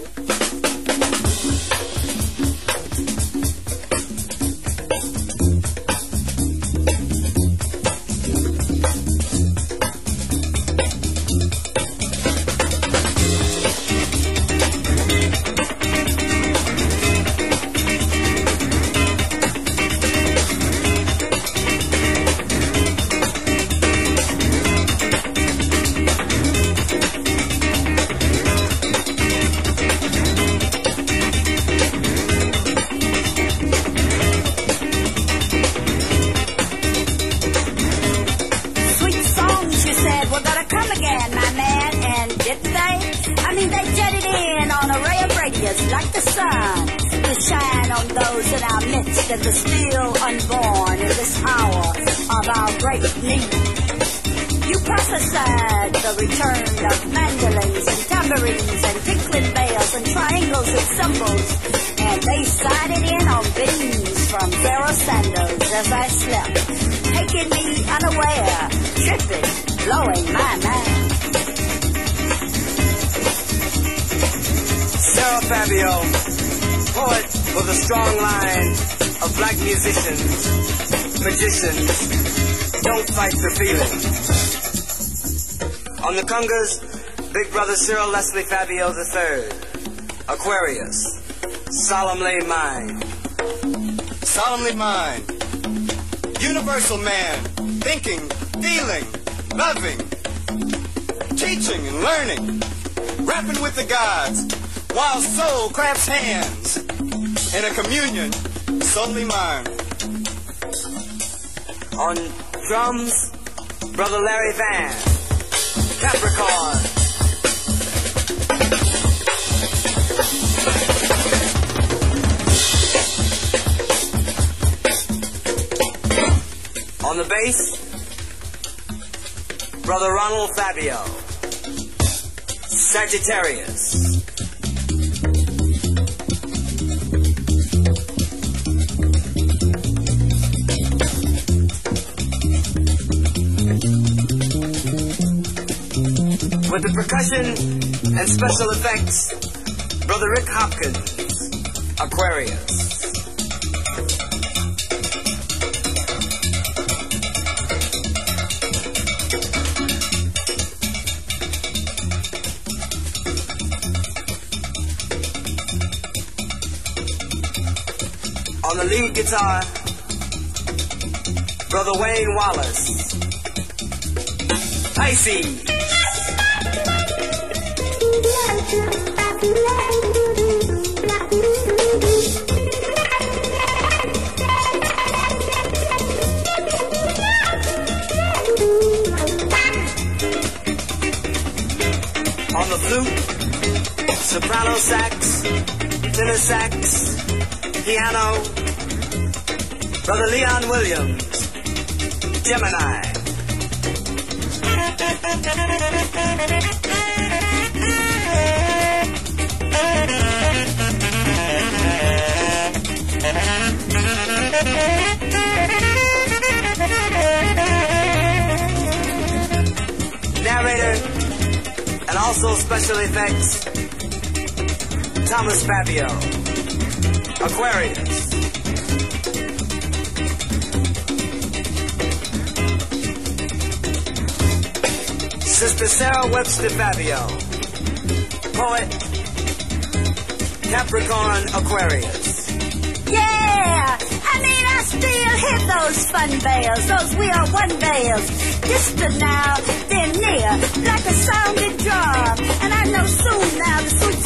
Sweet radiance like the sun to shine on those in our midst and the still unborn in this hour of our great need. You prophesied the return of mandolins and tambourines and tinkling bells and triangles and cymbals, and they sided in on beams from Pharoah Sanders as I slept, taking me unaware, tripping, blowing my mind. Sarah Fabio, poet with a strong line of black musicians, magicians, don't fight for feeling. On the congas, Big Brother Cyril Leslie Fabio III, Aquarius, solemnly mine. solemnly mine. Universal man, thinking, feeling, loving, teaching and learning, rapping with the gods, while soul crafts hands in a communion solely mine. On drums, Brother Larry Van, Capricorn. On the bass, Brother Ronald Fabio, Sagittarius. With the percussion and special effects, Brother Rick Hopkins, Aquarius. On the lead guitar, Brother Wayne Wallace, Pisces. On the flute, soprano sax, tenor sax, piano, Brother Leon Williams, Gemini. Also special effects, Thomas Fabio, Aquarius. Sister Sarah Webster Fabio, poet, Capricorn Aquarius. Yeah! I mean, I still hit those fun bells, those we are one bells. Distant now, then near, like a sounding drum. And I know soon now the sweet